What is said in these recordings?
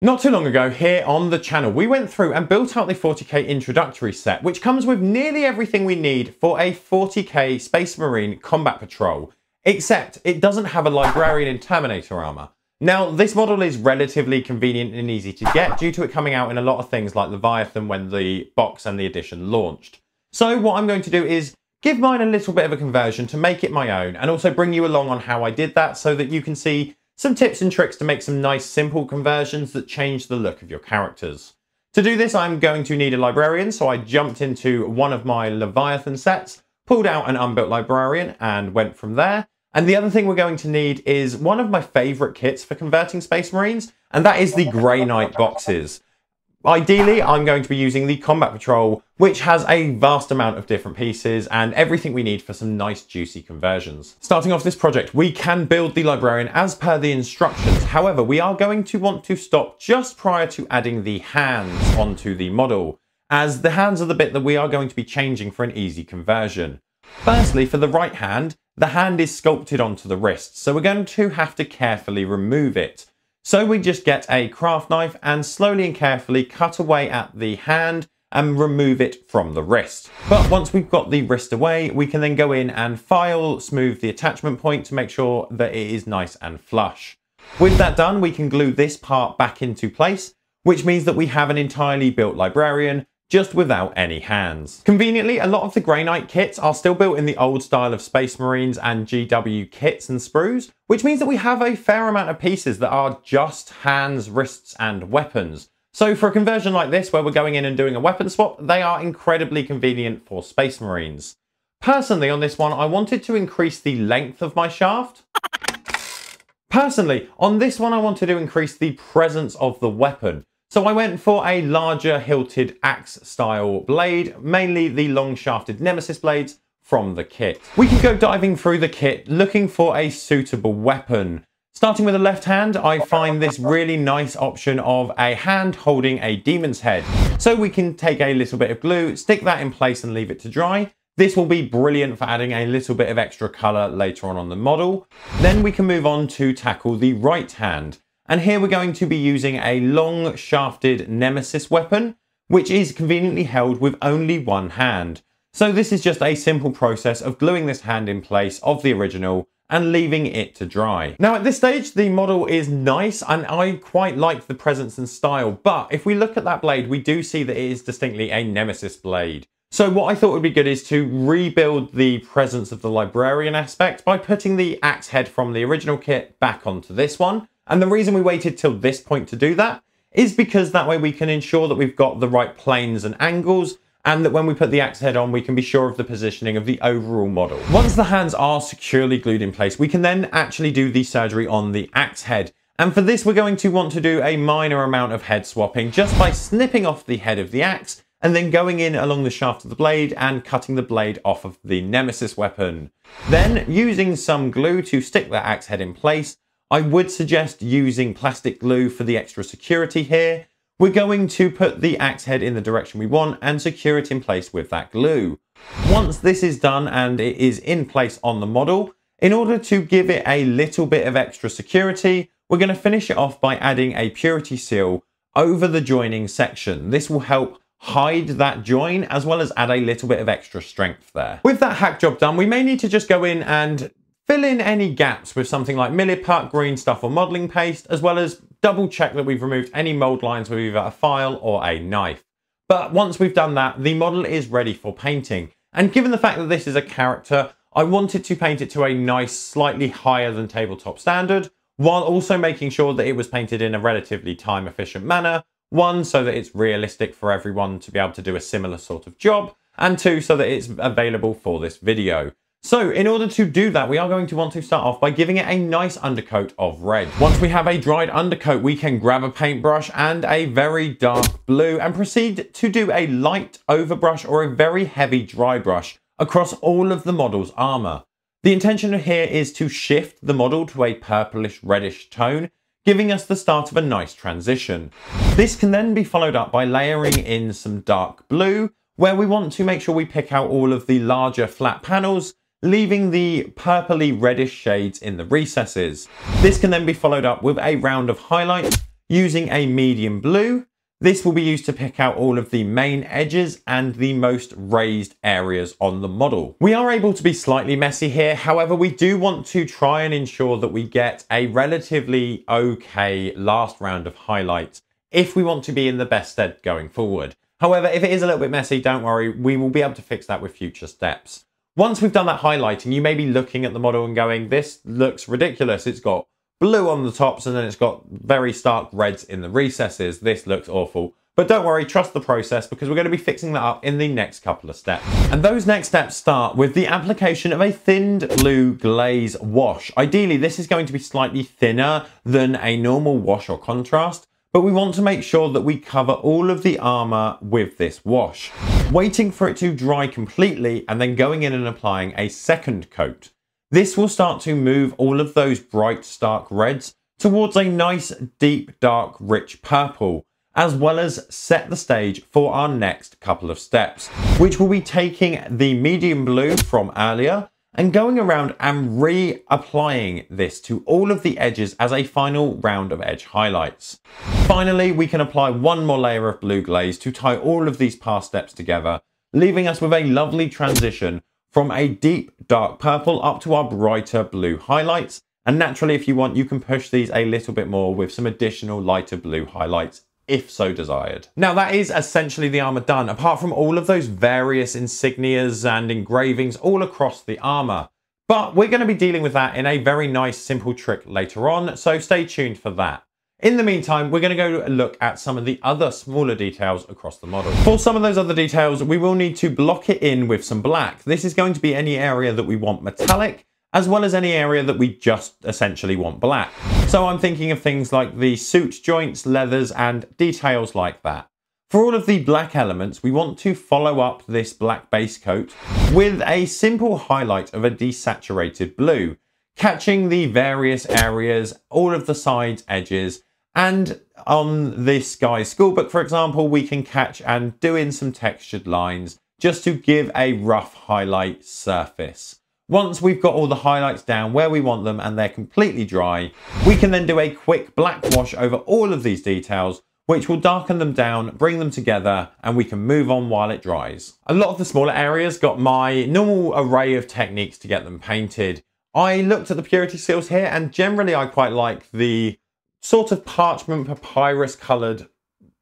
Not too long ago here on the channel, we went through and built out the 40k introductory set, which comes with nearly everything we need for a 40k Space Marine combat patrol, except it doesn't have a Librarian in Terminator armor. Now, this model is relatively convenient and easy to get due to it coming out in a lot of things like Leviathan when the box and the edition launched. So what I'm going to do is give mine a little bit of a conversion to make it my own and also bring you along on how I did that so that you can see some tips and tricks to make some nice simple conversions that change the look of your characters. To do this, I'm going to need a librarian, so I jumped into one of my Leviathan sets, pulled out an unbuilt librarian and went from there. And the other thing we're going to need is one of my favorite kits for converting Space Marines, and that is the Grey Knight boxes. Ideally, I'm going to be using the Combat Patrol, which has a vast amount of different pieces and everything we need for some nice juicy conversions. Starting off this project, we can build the Librarian as per the instructions. However, we are going to want to stop just prior to adding the hands onto the model, as the hands are the bit that we are going to be changing for an easy conversion. Firstly, for the right hand, the hand is sculpted onto the wrist, so we're going to have to carefully remove it. So we just get a craft knife and slowly and carefully cut away at the hand and remove it from the wrist. But once we've got the wrist away, we can then go in and file smooth the attachment point to make sure that it is nice and flush. With that done, we can glue this part back into place, which means that we have an entirely built librarian just without any hands. Conveniently, a lot of the Grey Knight kits are still built in the old style of Space Marines and GW kits and sprues, which means that we have a fair amount of pieces that are just hands, wrists, and weapons. So for a conversion like this, where we're going in and doing a weapon swap, they are incredibly convenient for Space Marines. Personally, on this one, I wanted to increase the length of my shaft. Personally, on this one, I wanted to increase the presence of the weapon. So I went for a larger hilted axe style blade, mainly the long shafted Nemesis blades from the kit. We can go diving through the kit looking for a suitable weapon. Starting with the left hand, I find this really nice option of a hand holding a demon's head. So we can take a little bit of glue, stick that in place and leave it to dry. This will be brilliant for adding a little bit of extra color later on on the model. Then we can move on to tackle the right hand. And here we're going to be using a long shafted Nemesis weapon, which is conveniently held with only one hand. So this is just a simple process of gluing this hand in place of the original and leaving it to dry. Now at this stage, the model is nice and I quite like the presence and style, but if we look at that blade, we do see that it is distinctly a Nemesis blade. So what I thought would be good is to rebuild the presence of the librarian aspect by putting the axe head from the original kit back onto this one, and the reason we waited till this point to do that is because that way we can ensure that we've got the right planes and angles and that when we put the axe head on, we can be sure of the positioning of the overall model. Once the hands are securely glued in place, we can then actually do the surgery on the axe head. And for this, we're going to want to do a minor amount of head swapping just by snipping off the head of the axe and then going in along the shaft of the blade and cutting the blade off of the Nemesis weapon. Then, using some glue to stick the axe head in place, I would suggest using plastic glue for the extra security here. We're going to put the axe head in the direction we want and secure it in place with that glue. Once this is done and it is in place on the model, in order to give it a little bit of extra security, we're going to finish it off by adding a purity seal over the joining section. This will help hide that join as well as add a little bit of extra strength there. With that hack job done, we may need to just go in and Fill in any gaps with something like Milliput, green stuff or modelling paste, as well as double check that we've removed any mould lines with either a file or a knife. But once we've done that, the model is ready for painting. And given the fact that this is a character, I wanted to paint it to a nice, slightly higher than tabletop standard, while also making sure that it was painted in a relatively time efficient manner. One, so that it's realistic for everyone to be able to do a similar sort of job, and two, so that it's available for this video. So in order to do that, we are going to want to start off by giving it a nice undercoat of red. Once we have a dried undercoat, we can grab a paintbrush and a very dark blue and proceed to do a light overbrush or a very heavy dry brush across all of the model's armor. The intention here is to shift the model to a purplish reddish tone, giving us the start of a nice transition. This can then be followed up by layering in some dark blue, where we want to make sure we pick out all of the larger flat panels leaving the purpley reddish shades in the recesses. This can then be followed up with a round of highlights using a medium blue. This will be used to pick out all of the main edges and the most raised areas on the model. We are able to be slightly messy here, however we do want to try and ensure that we get a relatively okay last round of highlights if we want to be in the best stead going forward. However, if it is a little bit messy, don't worry, we will be able to fix that with future steps. Once we've done that highlighting, you may be looking at the model and going, this looks ridiculous. It's got blue on the tops and then it's got very stark reds in the recesses. This looks awful. But don't worry, trust the process because we're going to be fixing that up in the next couple of steps. And those next steps start with the application of a thinned blue glaze wash. Ideally, this is going to be slightly thinner than a normal wash or contrast, but we want to make sure that we cover all of the armor with this wash. Waiting for it to dry completely and then going in and applying a second coat. This will start to move all of those bright stark reds towards a nice deep dark rich purple as well as set the stage for our next couple of steps which will be taking the medium blue from earlier and going around and reapplying this to all of the edges as a final round of edge highlights. Finally, we can apply one more layer of blue glaze to tie all of these past steps together, leaving us with a lovely transition from a deep dark purple up to our brighter blue highlights. And naturally, if you want, you can push these a little bit more with some additional lighter blue highlights if so desired. Now that is essentially the armor done, apart from all of those various insignias and engravings all across the armor. But we're going to be dealing with that in a very nice simple trick later on, so stay tuned for that. In the meantime, we're going to go look at some of the other smaller details across the model. For some of those other details, we will need to block it in with some black. This is going to be any area that we want metallic, as well as any area that we just essentially want black. So I'm thinking of things like the suit joints, leathers, and details like that. For all of the black elements, we want to follow up this black base coat with a simple highlight of a desaturated blue, catching the various areas, all of the sides, edges, and on this guy's schoolbook, for example, we can catch and do in some textured lines just to give a rough highlight surface. Once we've got all the highlights down where we want them and they're completely dry, we can then do a quick black wash over all of these details which will darken them down, bring them together, and we can move on while it dries. A lot of the smaller areas got my normal array of techniques to get them painted. I looked at the purity seals here and generally I quite like the sort of parchment papyrus coloured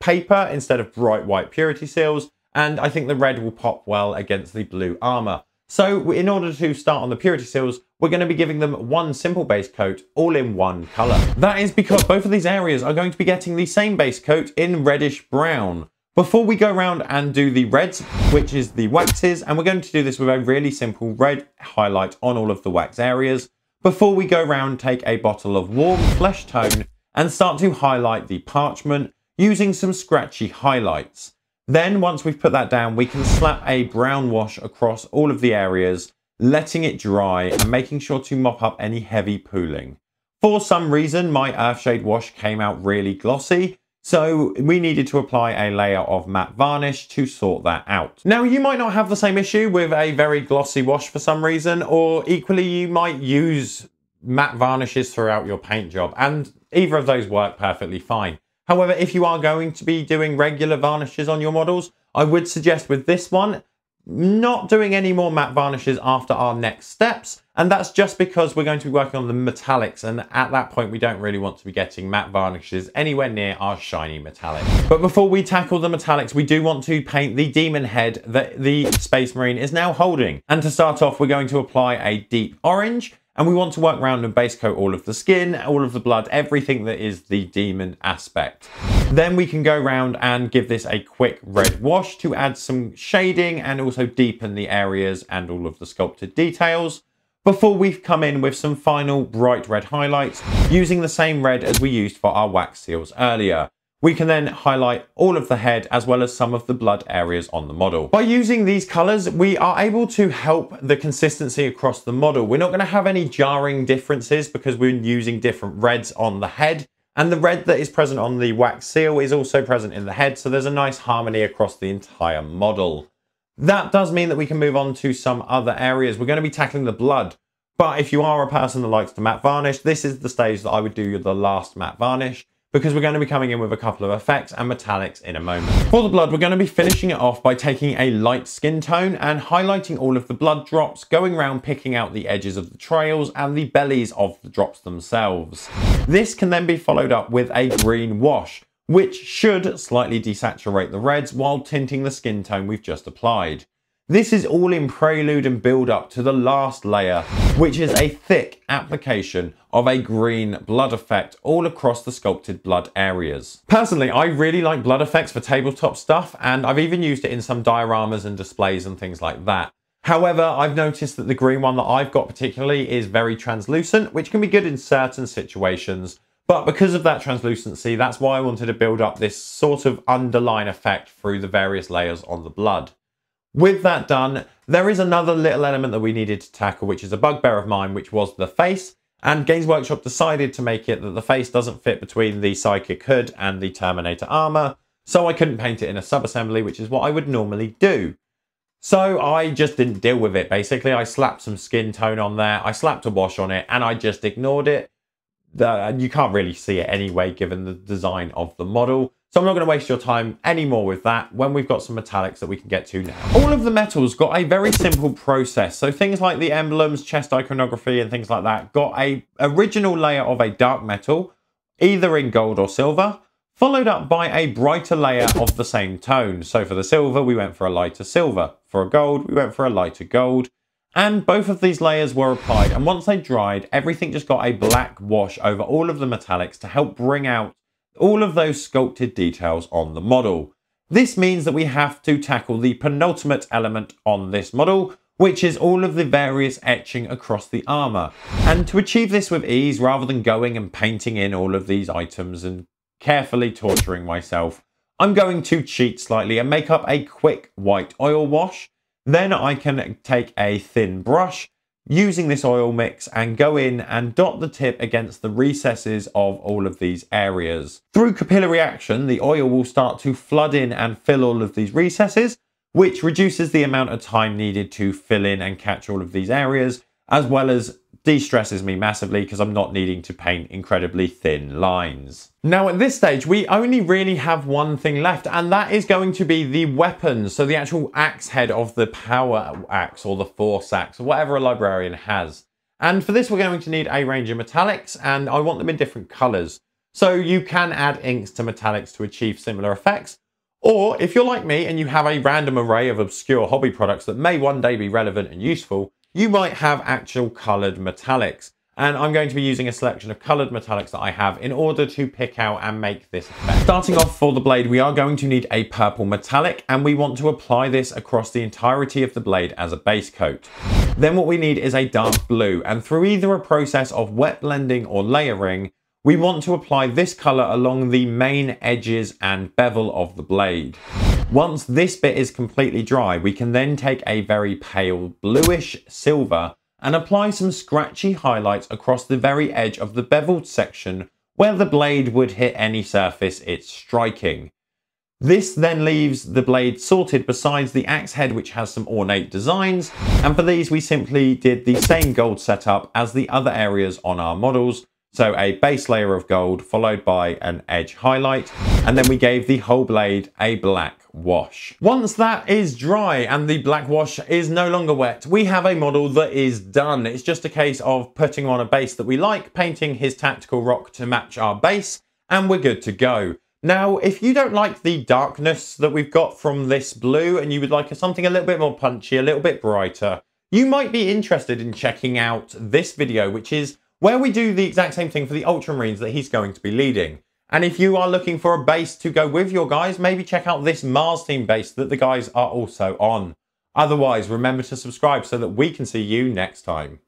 paper instead of bright white purity seals. And I think the red will pop well against the blue armour. So in order to start on the purity seals, we're going to be giving them one simple base coat all in one colour. That is because both of these areas are going to be getting the same base coat in reddish brown. Before we go around and do the reds, which is the waxes, and we're going to do this with a really simple red highlight on all of the wax areas. Before we go around, take a bottle of warm flesh tone and start to highlight the parchment using some scratchy highlights. Then once we've put that down, we can slap a brown wash across all of the areas, letting it dry and making sure to mop up any heavy pooling. For some reason, my Earthshade wash came out really glossy, so we needed to apply a layer of matte varnish to sort that out. Now you might not have the same issue with a very glossy wash for some reason, or equally you might use matte varnishes throughout your paint job, and either of those work perfectly fine. However, if you are going to be doing regular varnishes on your models, I would suggest with this one, not doing any more matte varnishes after our next steps. And that's just because we're going to be working on the metallics. And at that point, we don't really want to be getting matte varnishes anywhere near our shiny metallic. But before we tackle the metallics, we do want to paint the demon head that the Space Marine is now holding. And to start off, we're going to apply a deep orange and we want to work around and base coat all of the skin, all of the blood, everything that is the demon aspect. Then we can go around and give this a quick red wash to add some shading and also deepen the areas and all of the sculpted details before we've come in with some final bright red highlights using the same red as we used for our wax seals earlier. We can then highlight all of the head as well as some of the blood areas on the model. By using these colors, we are able to help the consistency across the model. We're not gonna have any jarring differences because we're using different reds on the head. And the red that is present on the wax seal is also present in the head, so there's a nice harmony across the entire model. That does mean that we can move on to some other areas. We're going to be tackling the blood. But if you are a person that likes to matte varnish, this is the stage that I would do the last matte varnish because we're going to be coming in with a couple of effects and metallics in a moment. For the blood, we're going to be finishing it off by taking a light skin tone and highlighting all of the blood drops, going around picking out the edges of the trails and the bellies of the drops themselves. This can then be followed up with a green wash, which should slightly desaturate the reds while tinting the skin tone we've just applied. This is all in prelude and build up to the last layer, which is a thick application of a green blood effect all across the sculpted blood areas. Personally, I really like blood effects for tabletop stuff, and I've even used it in some dioramas and displays and things like that. However, I've noticed that the green one that I've got particularly is very translucent, which can be good in certain situations. But because of that translucency, that's why I wanted to build up this sort of underline effect through the various layers on the blood. With that done, there is another little element that we needed to tackle, which is a bugbear of mine, which was the face. And Games Workshop decided to make it that the face doesn't fit between the Psychic hood and the Terminator armor, so I couldn't paint it in a sub-assembly, which is what I would normally do. So I just didn't deal with it, basically. I slapped some skin tone on there, I slapped a wash on it, and I just ignored it. The, you can't really see it anyway, given the design of the model. So I'm not going to waste your time anymore with that when we've got some metallics that we can get to now. All of the metals got a very simple process. So things like the emblems, chest iconography and things like that got a original layer of a dark metal, either in gold or silver, followed up by a brighter layer of the same tone. So for the silver, we went for a lighter silver. For a gold, we went for a lighter gold. And both of these layers were applied. And once they dried, everything just got a black wash over all of the metallics to help bring out all of those sculpted details on the model. This means that we have to tackle the penultimate element on this model, which is all of the various etching across the armor. And to achieve this with ease, rather than going and painting in all of these items and carefully torturing myself, I'm going to cheat slightly and make up a quick white oil wash. Then I can take a thin brush using this oil mix and go in and dot the tip against the recesses of all of these areas. Through capillary action, the oil will start to flood in and fill all of these recesses, which reduces the amount of time needed to fill in and catch all of these areas, as well as de-stresses me massively because I'm not needing to paint incredibly thin lines. Now at this stage, we only really have one thing left, and that is going to be the weapons. So the actual axe head of the power axe or the force axe, or whatever a librarian has. And for this, we're going to need a range of metallics, and I want them in different colors. So you can add inks to metallics to achieve similar effects. Or if you're like me and you have a random array of obscure hobby products that may one day be relevant and useful, you might have actual colored metallics. And I'm going to be using a selection of colored metallics that I have in order to pick out and make this effect. Starting off for the blade, we are going to need a purple metallic and we want to apply this across the entirety of the blade as a base coat. Then what we need is a dark blue and through either a process of wet blending or layering, we want to apply this color along the main edges and bevel of the blade. Once this bit is completely dry, we can then take a very pale bluish silver and apply some scratchy highlights across the very edge of the beveled section where the blade would hit any surface it's striking. This then leaves the blade sorted besides the axe head which has some ornate designs and for these we simply did the same gold setup as the other areas on our models so a base layer of gold followed by an edge highlight. And then we gave the whole blade a black wash. Once that is dry and the black wash is no longer wet, we have a model that is done. It's just a case of putting on a base that we like, painting his tactical rock to match our base, and we're good to go. Now, if you don't like the darkness that we've got from this blue and you would like something a little bit more punchy, a little bit brighter, you might be interested in checking out this video, which is where we do the exact same thing for the Ultramarines that he's going to be leading. And if you are looking for a base to go with your guys, maybe check out this Mars team base that the guys are also on. Otherwise, remember to subscribe so that we can see you next time.